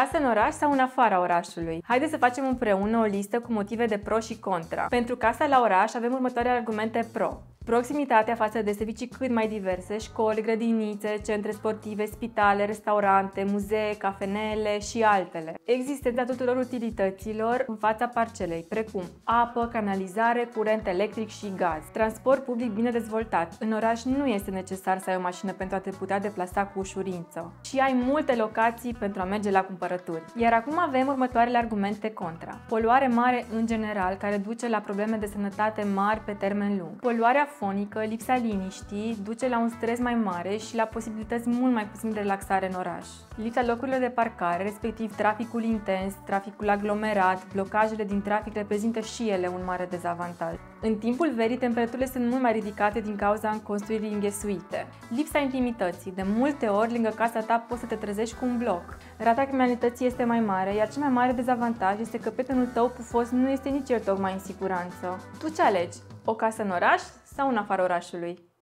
Casă în oraș sau în afara orașului? Haideți să facem împreună o listă cu motive de pro și contra. Pentru casa la oraș avem următoarele argumente pro. Proximitatea față de servicii cât mai diverse, școli, grădinițe, centre sportive, spitale, restaurante, muzee, cafenele și altele. Existența tuturor utilităților în fața parcelei, precum apă, canalizare, curent electric și gaz. Transport public bine dezvoltat. În oraș nu este necesar să ai o mașină pentru a te putea deplasa cu ușurință. Și ai multe locații pentru a merge la cumpărături. Iar acum avem următoarele argumente contra. Poluare mare în general, care duce la probleme de sănătate mari pe termen lung. Poluarea fonică, lipsa liniștii, duce la un stres mai mare și la posibilități mult mai puțin de relaxare în oraș. Lipsa locurilor de parcare, respectiv traficul intens, traficul aglomerat, blocajele din trafic reprezintă și ele un mare dezavantaj. În timpul verii, temperaturile sunt mult mai ridicate din cauza construirii înghesuite. Lipsa intimității. De multe ori, lângă casa ta poți să te trezești cu un bloc. Rata criminalității este mai mare, iar cel mai mare dezavantaj este că prietenul tău pufos nu este nici el tocmai în siguranță. Tu ce alegi? O casă în oraș sau în afara orașului?